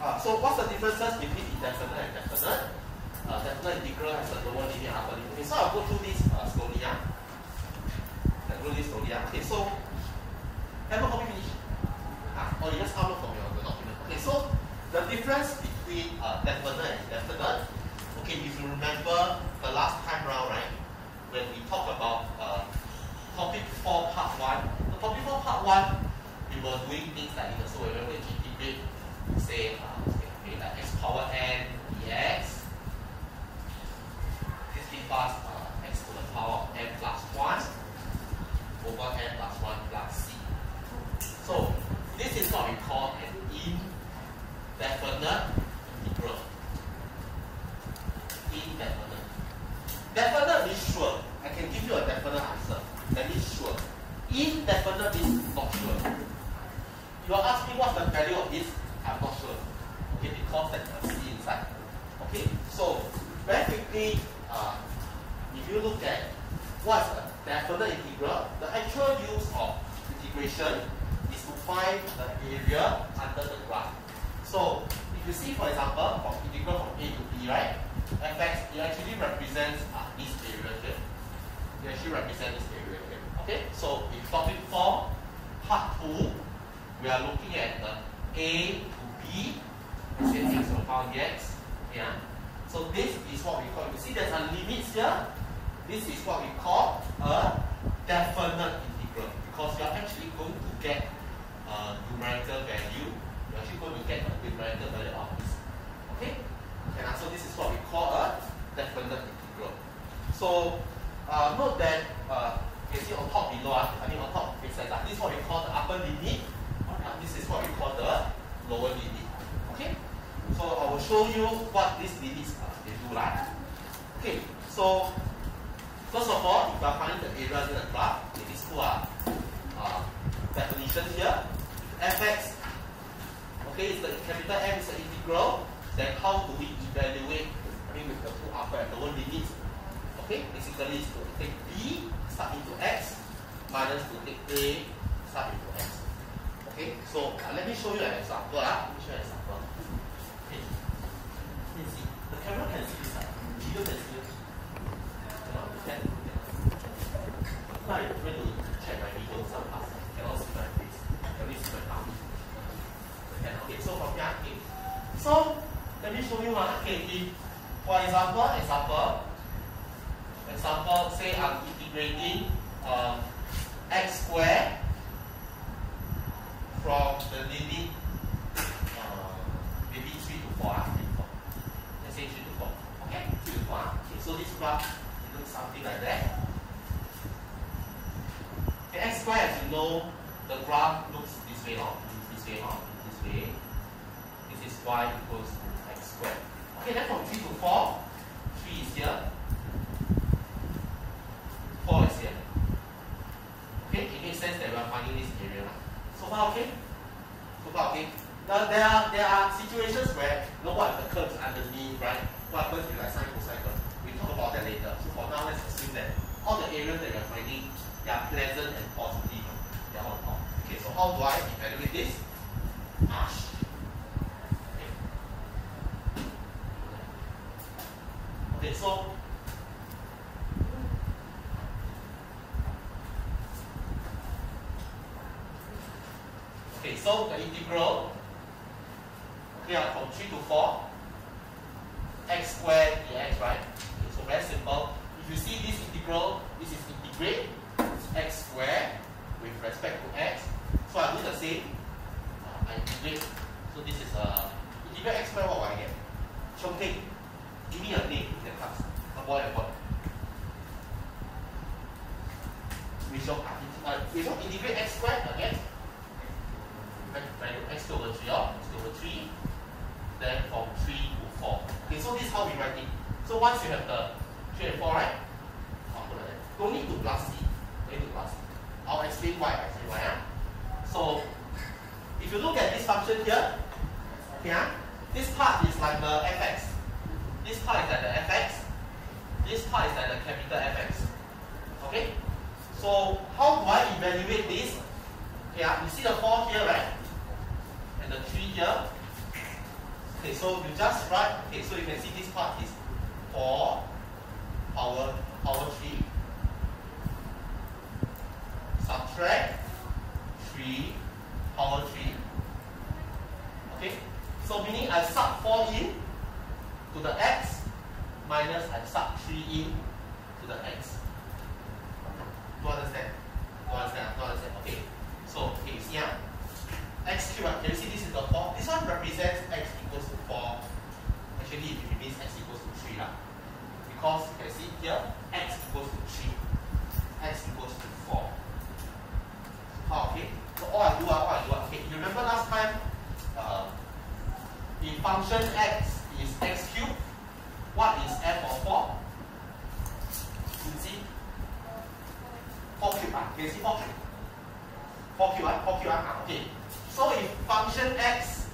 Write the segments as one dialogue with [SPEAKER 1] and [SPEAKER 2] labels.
[SPEAKER 1] Uh, so what's the differences between indefinite and definite? Uh, definite integral has a lower limit and upper limit. Okay, so I'll go through this uh, slowly. Yeah? I'll go through this slowly. Yeah? Okay, so have a copy finish? Ah, or you just upload from your document. Okay, so the difference between uh, definite and indefinite. Okay, if you remember the last time round, right? When we talked about uh, topic 4 part 1. The topic 4 part 1, we were doing things like this. So we were going to integrate, say, uh, like x power n dx. This gives us uh, x to the power of n plus 1 over n plus 1 plus c. So this is what we call an indefinite integral. Indefinite. Definite means sure. I can give you a definite answer. That means sure. Indefinite means not sure. You will ask me what's the value of this? I'm not sure. Okay, because there's a c inside. Okay, so very quickly, uh, if you look at what's a definite integral, the actual use of integration is to find the area under the graph. So if you see, for example, from integral from a to b, right, fx, it actually represents uh, this area here. It actually represents this area here. Okay, so in topic 4, part 2, we are looking at the a to b, x to the power dx. Yeah. So this is what we call, you see there's a limit here. This is what we call a definite integral because you're actually going to get a numerical value. You're actually going to get a numerical value of this. Okay? And so this is what we call a definite integral. So uh, note that uh, you see on top below, I mean on top it's like that this is what we call the upper limit. Uh, this is what we call the lower limit. Okay? So I will show you what these limits uh, they do like. Okay, so first of all, if you are finding the area in the graph, okay, these two are uh, definition here. fx, okay, is the capital M is the integral. Then how do we evaluate? I mean with the two upper and lower limits. Okay, basically is to take b start into x minus to take a start into x. Okay, so uh, let me show you an example. Uh. Let me show you an example. Okay, you can see the camera can see this. Uh. Video can see it. Cannot it. Now I try to check my video. Some parts cannot see my face. Can only see my thumb. Okay, okay, so from here, okay. So let me show you. Uh. Okay, if, for example, example, example, say I'm integrating um, x squared from the limit uh, maybe 3 to 4, uh, 3 to 4. Let's say 3 to 4. Okay? 3 to 4. uh. Okay, so this graph looks something like that. Okay, x squared, as you know, the graph looks this way, no? This way, no? This way. This is y equals to x squared. Okay, then from 3 to 4, 3 is here. 4 is here. Okay, it makes sense that we are finding this area. So far okay? So far okay? Now there are there are situations where you know what if the curve is underneath, right? What happens if like sine curve? We talk about that later. So for now let's assume that all the areas that we are finding they are pleasant and positive. They are on top. Okay, so how do I evaluate this? Ash. Okay. Okay, so Okay, so the integral okay, uh, from 3 to 4 x squared dx, right? Okay, so very simple. If you see this integral, this is integrate x squared with respect to x. So I do the same. Uh, I integrate. So this is uh, integrate x squared, what I get? Chongqing. Give me a name in the class. A boy, a boy. We shall, uh, we shall integrate x squared against value x over 3 or x over 3 then from 3 to 4 okay so this is how we write it so once you have the 3 and 4 right I'll don't need to plus c don't need to plus I'll explain why I explain why huh? so if you look at this function here huh? Ah, this part is like the fx this part is like the fx this part is like the capital fx okay so how do I evaluate this huh? Ah, you see the 4 here right and the 3 here. Okay, so you just write, okay, so you can see this part is 4 power, power 3. Subtract 3 power 3. Okay, so meaning I sub 4 in to the x minus I sub 3 in to the x. Do you understand? Do you understand? Do you understand? Okay, so, okay, see here x cube, can you see this is the 4? This one represents x equals to 4. Actually, it means x equals to 3 lah. Because you can see here, x equals to 3. x equals to 4. Oh, okay, so all I do, all I do, okay, you remember last time, uh, the function x cubed, what is f of 4? You see? 4 cube, ah, can you see 4 cube? 4 cube, ah, 4 cube, ah, okay. So if function x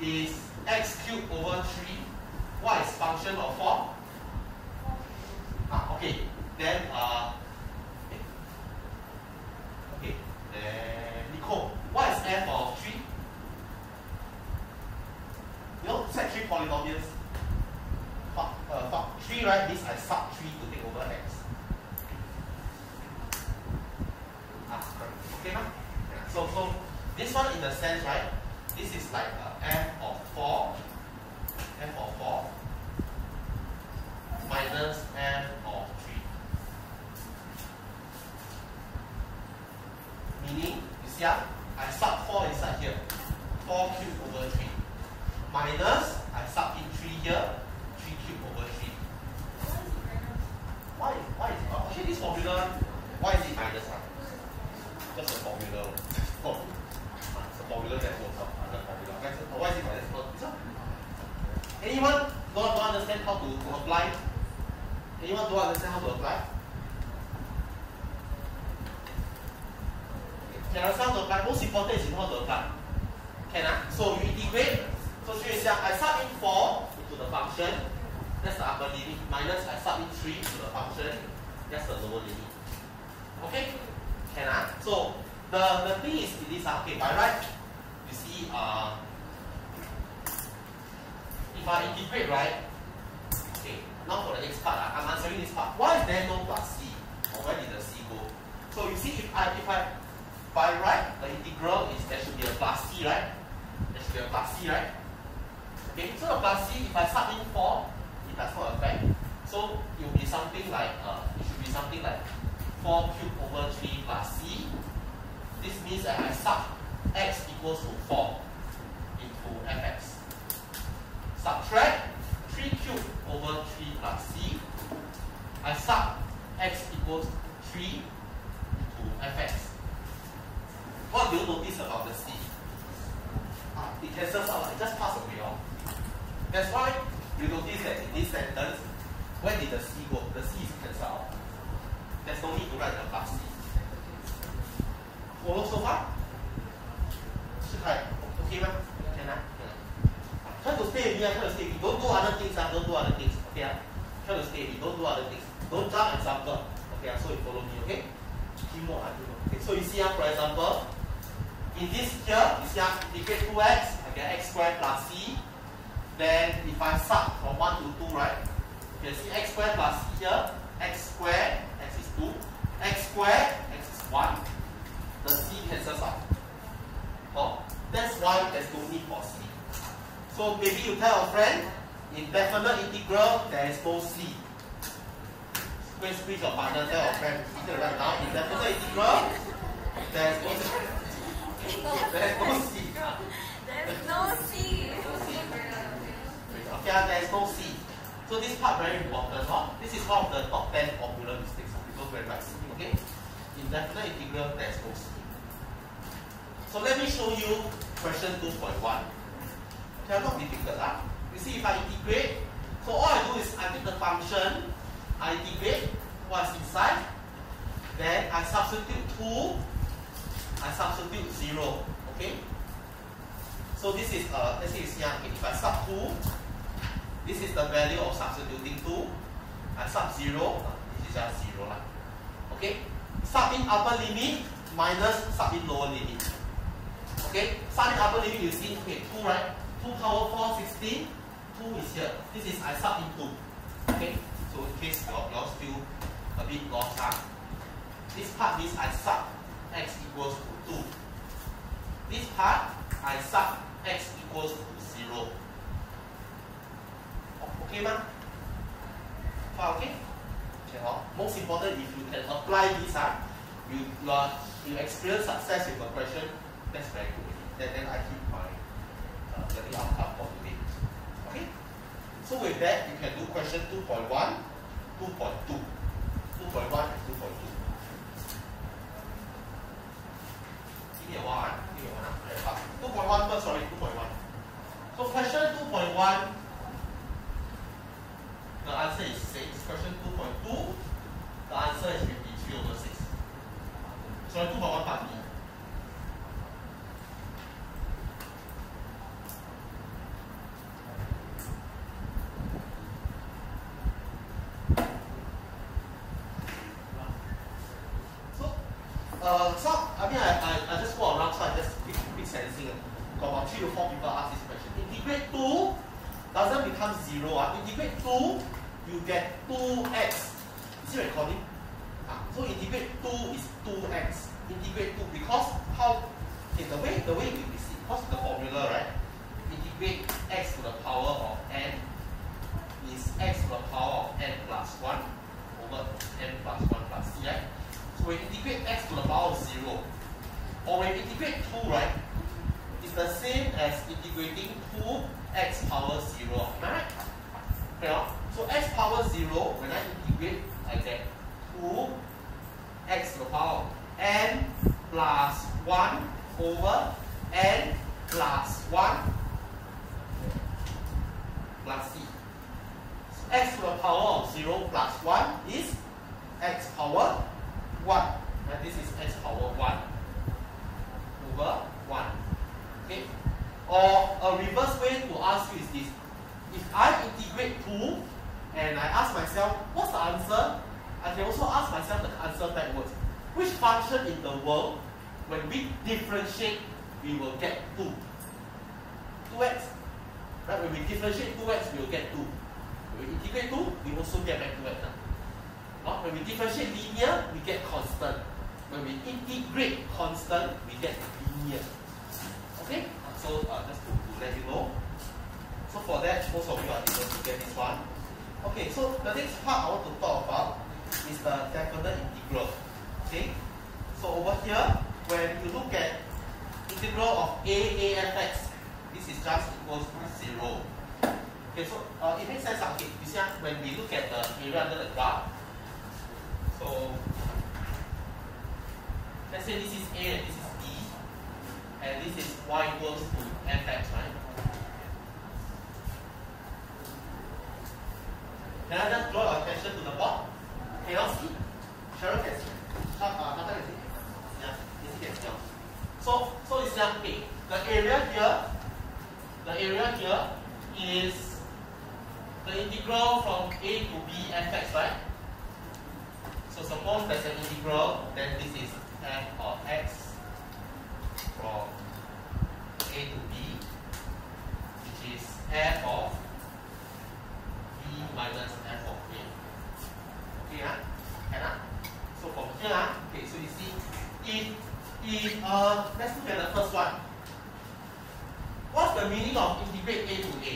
[SPEAKER 1] is x cubed over 3, what is function of 4? Ah, okay. Then, uh, okay. Then, Nicole, what is f of 3? You know, set 3 polynomials. 3, right? This I sub 3 to take over x. Ah, correct. Okay, now? So, so this one in the sense, right? This is like uh, f of 4, f of 4 minus f of 3. Meaning, you see, uh, I sub 4 inside here. 4 cubed over 3. Minus, I sub in 3 here. 3 cubed over 3. Why? Why is it? Uh, actually, this formula, why is it minus? Uh? Just a formula. formula that works out under formula. Why is it minus? So, anyone don't, don't understand how to, to apply? Anyone don't understand how to apply? Can understand how to apply? Most important is how to apply. Can I? So you integrate. So I sub in 4 into the function. That's the upper limit. Minus I sub in 3 into the function. That's the lower limit. Okay? Can I? So the, the thing is, it is okay, by right, you see, uh, if I integrate, right, okay, now for the x part, uh, I'm answering this part. Why is there no plus c? Or where did the c go? So you see, if I, if I, by right, the integral is, there should be a plus c, right? There should be a plus c, right? Okay, so the plus c, if I sub in 4, it does not affect. So it will be something like, uh, something like 4 cubed over 3 plus c. This means that I sub x equals to 4 into fx. Subtract 3 cubed over 3 plus c. I sub x equals 3 into fx. What do you notice about the c? Ah, it cancels out, it just pass away. Oh. That's why you notice that in this sentence, where did the c go? The c is cancelled out. There's no need to write the plus. Follow so far? Okay, ma'am? Can I? Try to stay with me, try to stay with me. Don't do other things, uh, don't do other things. Okay, uh? Try to stay with me, don't do other things. Don't jump example. Okay, uh, so you follow me, okay? Teamwork, uh, teamwork. Okay, so you see, uh, for example, in this here, you see, uh, integrate 2x, I get x squared plus c. Then if I sub from 1 to 2, right? Can see x squared plus c here, x squared, x is 2, x squared, x is 1. The c cancels out. Oh, that's why there's no need for C. So maybe you tell a friend, in definite integral, there is no C. And squeeze your partner, tell your friend, right now, in definite integral, there is no C. There is no C.
[SPEAKER 2] There is no C.
[SPEAKER 1] Okay, ah, there is no C. So this part very important. Huh? This is one of the top 10 popular mistakes. People go and write C. Okay? In definite integral, there is no C. So let me show you question 2.1. Okay, not difficult. Huh? You see, if I integrate, so all I do is I take the function, I integrate what's inside, then I substitute 2, I substitute 0. Okay? So this is, uh, let's say you see, okay, if I sub 2, this is the value of substituting 2. I sub 0, uh, this is just 0. Lah. Okay? Sub in upper limit minus sub in lower limit. Okay, sub in upper limit you see, okay, 2 right? 2 power 4, 16. 2 is here. This is I sub in 2. Okay? So in case you're, you're still a bit lost, huh? this part means I sub x equals to 2. This part, I sub x equals to 0. Okay, ma? Okay? Okay, most important, if you can apply this, huh? you, you, you experience success with a question, that's very good. Then, then I keep my uh, learning outcome for today. Okay? So with that, you can do question 2.1, 2.2. 2.1 and 2.2. Give me a one. Ah. Give me a one. Ah. 2.1 first, sorry, 2.1. So question 2.1, the answer is 6. Question 2.2, the answer is 53 over 6. Sorry, 2.1 part B. Uh, so, I mean, I, I, I just walk around, so I just pick, pick sensing. Got about three to four people ask this question. Integrate 2 doesn't become 0. Uh. Integrate 2, you get 2x. Is recording? Uh, so integrate 2 is 2x. Integrate 2 because how, okay, the way, the way we, see, because the formula, right? Integrate x to the power of n is x to the power of n plus 1 over n plus 1 plus c, right? So we integrate x to the power of 0. Or when integrate 2, right, it's the same as integrating 2x power 0. Am I right? So x power 0, when I integrate, Get 2x to the power n plus 1 over n plus 1 plus c. So x to the power of 0 plus 1 is x power 1. And this is x power 1 over 1. Okay? Or a reverse way to ask you is this. If I integrate 2 and I ask myself, what's the answer? I can also ask myself the answer backwards. Which function in the world, when we differentiate, we will get 2? 2x. Right? When we differentiate 2x, we will get 2. When we integrate 2, we also get back 2x. Uh, when we differentiate linear, we get constant. When we integrate constant, we get linear. Okay? So uh, just to, to let you know. So for that, most of you are able to get this one. Okay, so the next part I want to talk about is the definite integral. Okay? So over here, when you look at integral of a a f x, this is just equals to zero. Okay, so uh, it makes sense. Okay, you see, when we look at the area under the graph, so let's say this is A and this is B, and this is y equals to fx, right? Can I just draw your attention to the board? Can you see? Cheryl can see. Uh. Yeah, can. So, so it's like okay. The area here, the area here is the integral from A to B fx, right? So suppose there's an integral, then this is f of x from a to b, which is f of b minus f of a. Okay, huh? Can, huh? So from here, huh? okay, so you see, if, if uh, let's look at the first one. What's the meaning of integrate a to a?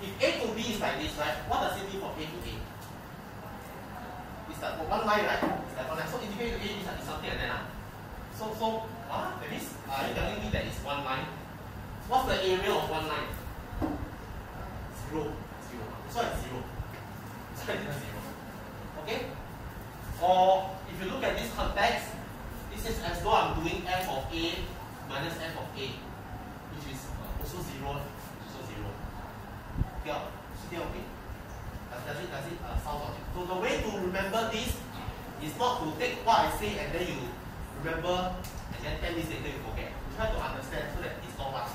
[SPEAKER 1] If A to B is like this, right? What does it mean for A to A? It's like one line, right? It's like one line. So integrate to A is like something like that. Huh? So, so, ah, that are you telling me that it's one line? What's the area of one line? Zero. Zero. So it's zero. Okay? Or if you look at this context, this is as though I'm doing f of A minus f of A, which is uh, also zero. Yeah, still okay. Does it, does it uh, sound logic? So the way to remember this is not to take what I say and then you remember and then 10 minutes later you forget. You try to understand so that it's not what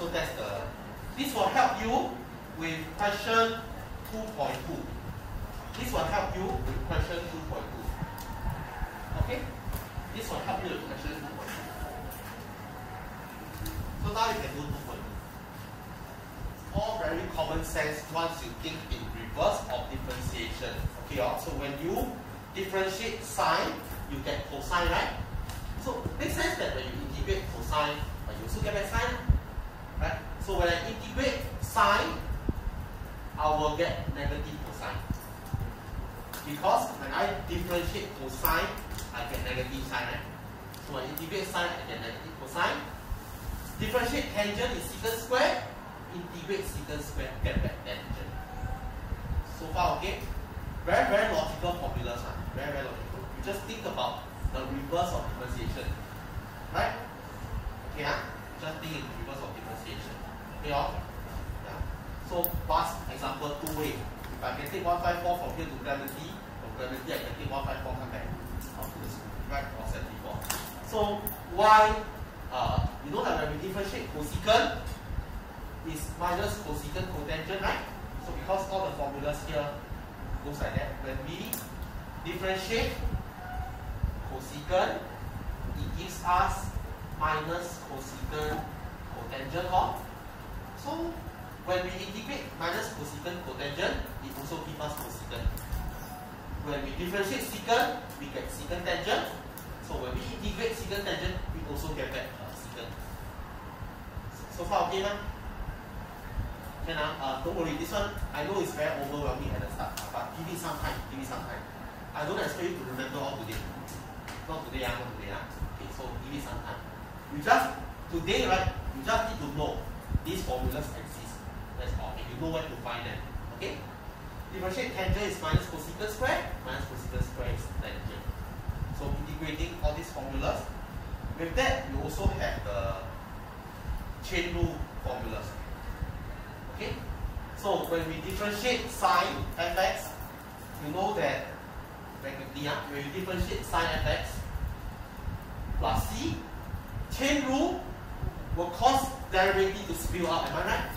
[SPEAKER 1] so that's the this will help you with question 2.2. This will help you with question 2.2. Okay? This will help you with question 2.2. So now you can do 2.2. All very common sense once you think in reverse of differentiation. Okay, oh, so when you differentiate sine, you get cosine, right? So makes sense that when you integrate cosine, but you also get back sine? So when I integrate sine, I will get negative cosine. Because when I differentiate cosine, I get negative sine, right? So when I integrate sine, I get negative cosine. Differentiate tangent is secant square, integrate secant square, get back tangent. So far, okay? Very, very logical formulas, huh? very, very logical. You just think about the reverse of differentiation, right? Okay, huh? Just think in reverse of differentiation. Okay? Yeah. So, past example two way. If I can take 154 from here to Clementi, from Clementi I can take 154 come back out to the right? Or 74. So, why, uh, you know that when we differentiate cosecant, is minus cosecant cotangent, right? So, because all the formulas here goes like that, when we differentiate cosecant, it gives us minus cosecant cotangent, huh? So, when we integrate minus cosecant cotangent, it also gives us cosecant. When we differentiate secant, we get secant tangent. So when we integrate secant tangent, we also get back uh, secant. So far okay, man? Can I, uh, don't worry, this one, I know it's very overwhelming at the start, but give it some time, give it some time. I don't expect you to remember all today. Not today, ah, not today. Ah. Okay, so give it some time. You just, today, right, you just need to know these formulas exist. That's all. And you know where to find them. Okay? Differentiate tangent is minus cosecant square, minus cosecant square is tangent. So integrating all these formulas. With that, you also have the chain rule formulas. Okay? So when we differentiate sine fx, you know that yeah, when you differentiate sine fx plus c, chain rule will cause derivative to spill out, am I right?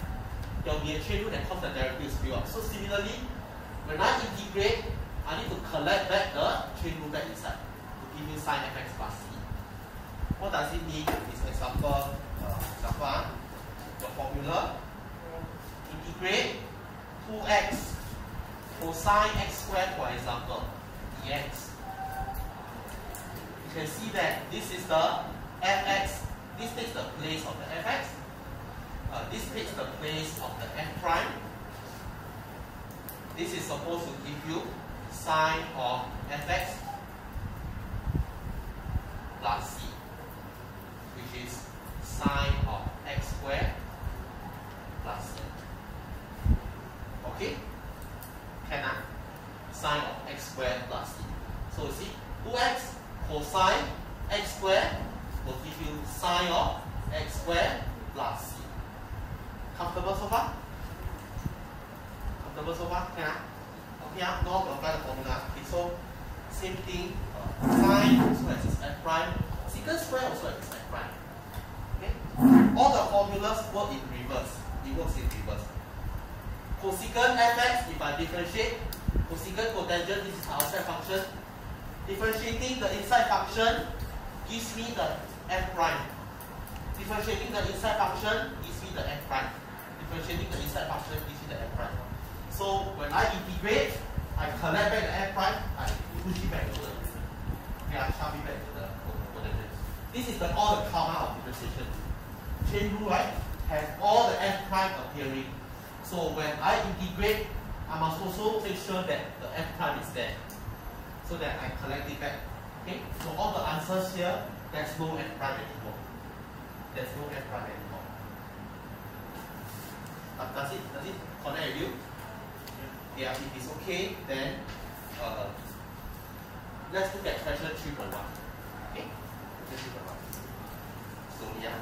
[SPEAKER 1] There will be a chain rule that causes the derivative to spill out. So similarly, when I integrate, I need to collect back the chain rule back inside to give you sine fx plus c. What does it mean? This example, uh, example, uh, the formula, integrate 2x cosine x squared, for example, dx. You can see that this is the fx, this takes the place of the fx, uh, this takes the place of the f prime. This is supposed to give you sine of fx plus c, which is sine of x squared plus c. Okay? Can I? Sine of x squared plus c. So you see, 2x cosine x squared will give you sine of x squared plus c. Comfortable so far? Okay, ah, now we apply the formula. Okay, so same thing. Uh, sine also has its f prime. Secant square also has its f prime. Okay? All the formulas work in reverse. It works in reverse. Cosecant fx, if I differentiate, cosecant cotangent, this is the outside function. Differentiating the inside function gives me the f prime. Differentiating the inside function gives me the f prime. Differentiating the inside function gives me the f prime. So when I integrate, I collect back the f prime, I push it back to the, okay, I shove it back to the cotangent. This is the all the karma of differentiation. Chain rule, right? Have all the f prime appearing. So when I integrate, I must also make sure that the f prime is there, so that I collect it back. Okay, so all the answers here, there's no f prime anymore. There's no f prime anymore. Does it does it connect with you? yeah, if it's okay, then uh, let's look at pressure 3.1. Okay? pressure 3.1. So yeah.